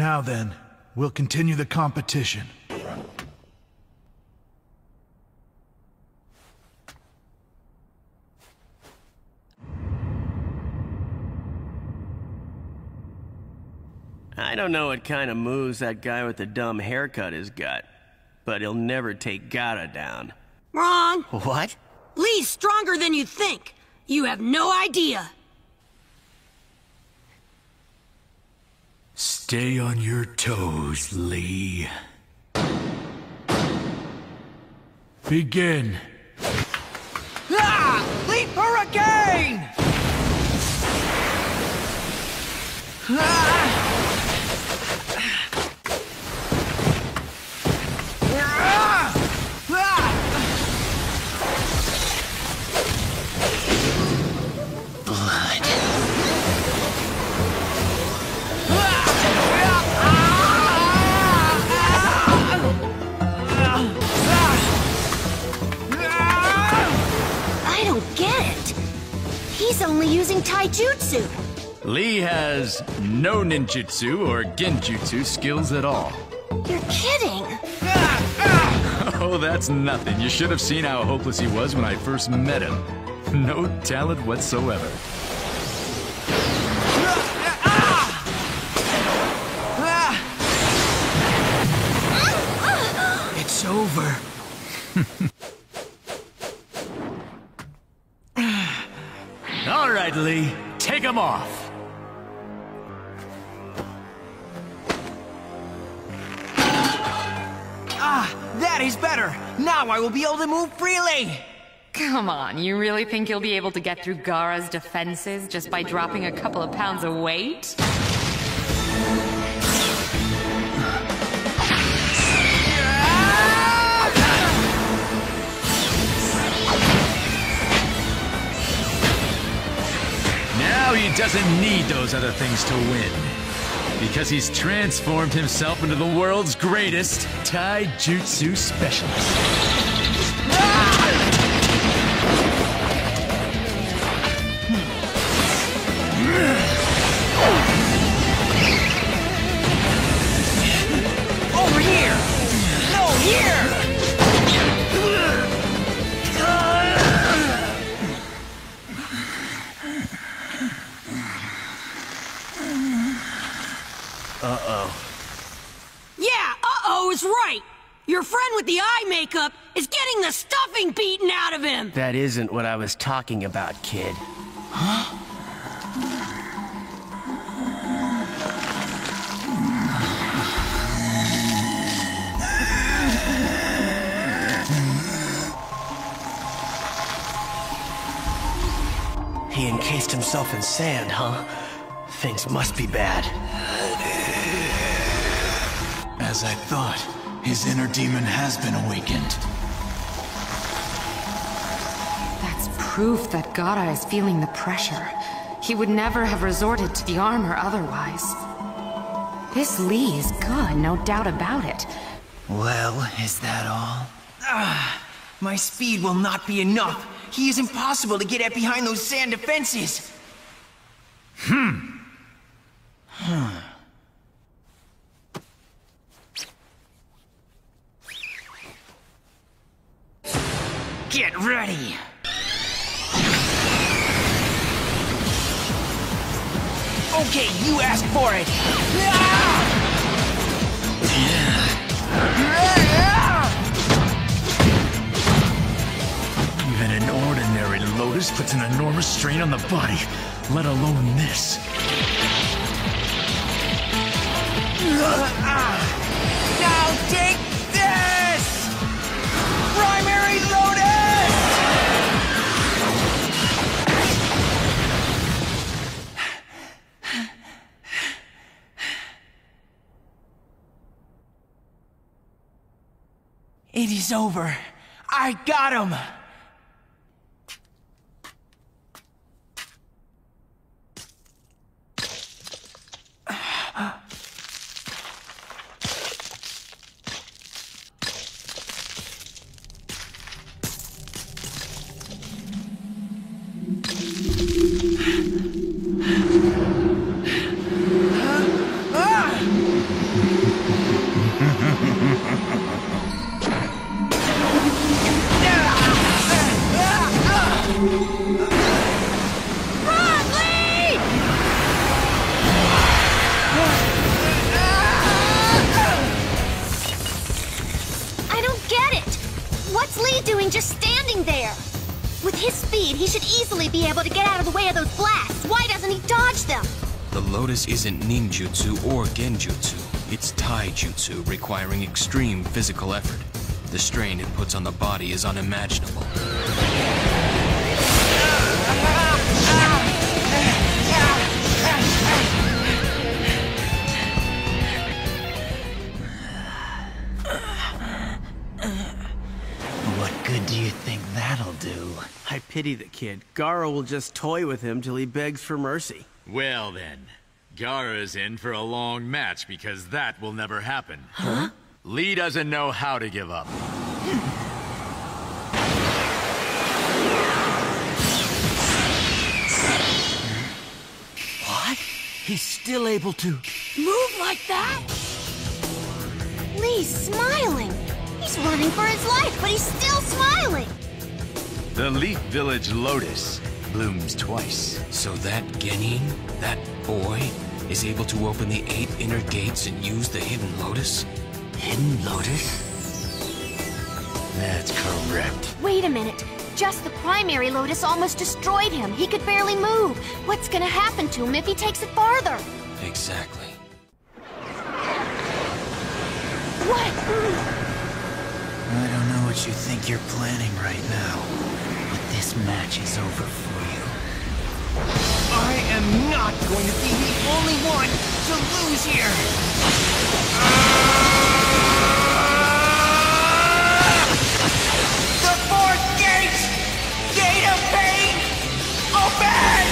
Now then, we'll continue the competition. I don't know what kind of moves that guy with the dumb haircut has got, but he'll never take Gaara down. Wrong. What? Lee's stronger than you think. You have no idea. Stay on your toes, Lee. Begin. Ah! Leaf Hurricane! Ah! Lee has no ninjutsu or genjutsu skills at all. You're kidding. Oh, that's nothing. You should have seen how hopeless he was when I first met him. No talent whatsoever. It's over. All right, Lee. Take him off. Ah, that is better. Now I will be able to move freely. Come on, you really think you'll be able to get through Gaara's defenses just by dropping a couple of pounds of weight? Now he doesn't need those other things to win. Because he's transformed himself into the world's greatest Taijutsu specialist. The stuffing beaten out of him. That isn't what I was talking about, kid. Huh? He encased himself in sand, huh? Things must be bad. As I thought, his inner demon has been awakened. Proof that Gaara is feeling the pressure. He would never have resorted to the armor otherwise. This Lee is good, no doubt about it. Well, is that all? Ah, my speed will not be enough. He is impossible to get at behind those sand defenses. Hmm. Get ready. Okay, you asked for it. Even an ordinary lotus puts an enormous strain on the body, let alone this. Is over. I got him! Out of the way of those blasts. Why doesn't he dodge them? The Lotus isn't ninjutsu or genjutsu. It's taijutsu, requiring extreme physical effort. The strain it puts on the body is unimaginable. Good do you think that'll do? I pity the kid. Gaara will just toy with him till he begs for mercy. Well then, Gaara's in for a long match because that will never happen. Huh? Lee doesn't know how to give up. What? He's still able to... Move like that? Lee's smiling. He's running for his life, but he's still smiling. The Leaf Village Lotus blooms twice. So that Genin, that boy, is able to open the eight inner gates and use the Hidden Lotus? Hidden Lotus? That's correct. Wait a minute. Just the primary Lotus almost destroyed him. He could barely move. What's gonna happen to him if he takes it farther? Exactly. What? I don't know what you think you're planning right now, but this match is over for you. I am not going to be the only one to lose here! The fourth gate! Gate of pain! Open!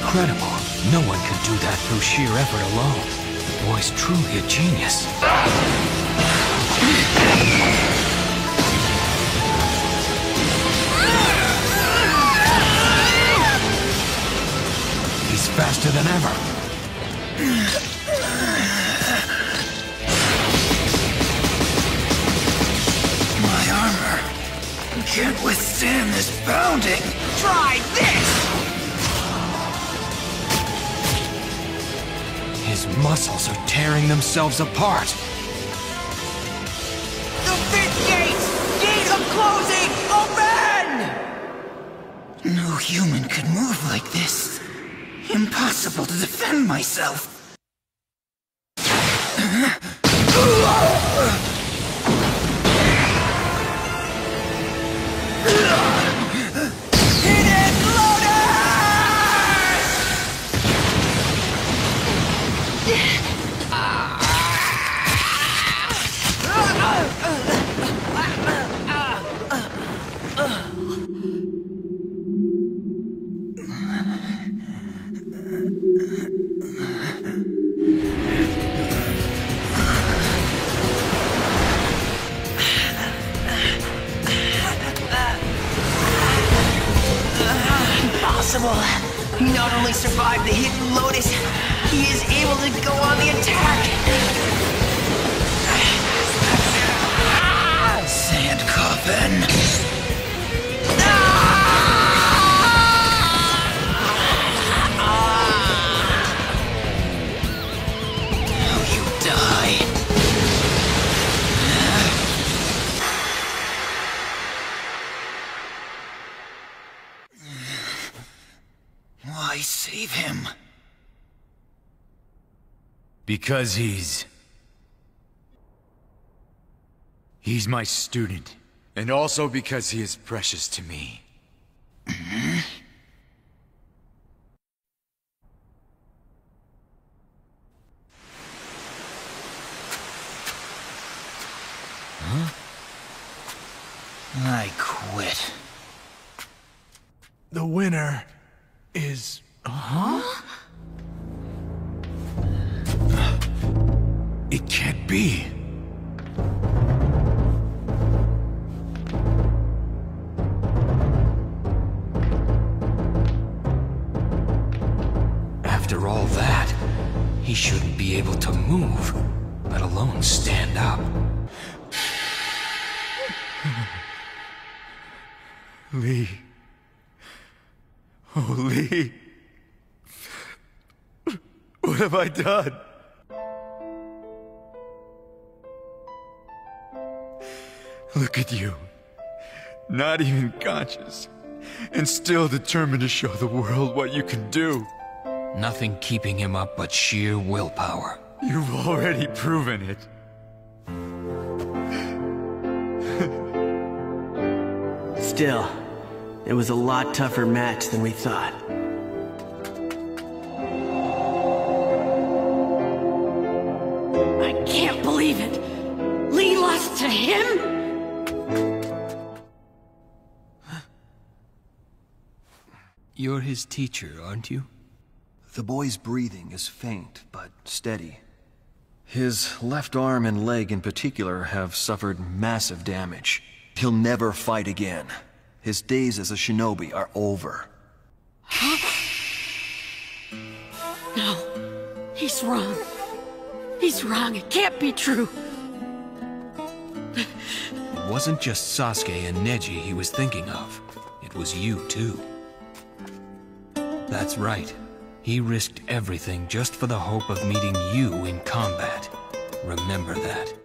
Incredible. No one could do that through sheer effort alone. The boy's truly a genius. Faster than ever. My armor can't withstand this pounding. Try this! His muscles are tearing themselves apart. The fifth gate! Gate closing! Open! No human could move like this. Impossible to defend myself. Why save him? Because he's... He's my student. And also because he is precious to me. Mm-hmm. I quit. The winner is. Huh? It can't be. After all that, he shouldn't be able to move, let alone stand up. Lee. Oh, Lee. What have I done? Look at you. not even conscious, and still determined to show the world what you can do. Nothing keeping him up but sheer willpower. You've already proven it. Still, it was a lot tougher match than we thought. I can't believe it! Lee lost to him? You're his teacher, aren't you? The boy's breathing is faint, but steady. His left arm and leg in particular have suffered massive damage. He'll never fight again. His days as a shinobi are over. No. He's wrong. He's wrong. It can't be true. It wasn't just Sasuke and Neji he was thinking of. It was you, too. That's right. He risked everything just for the hope of meeting you in combat. Remember that.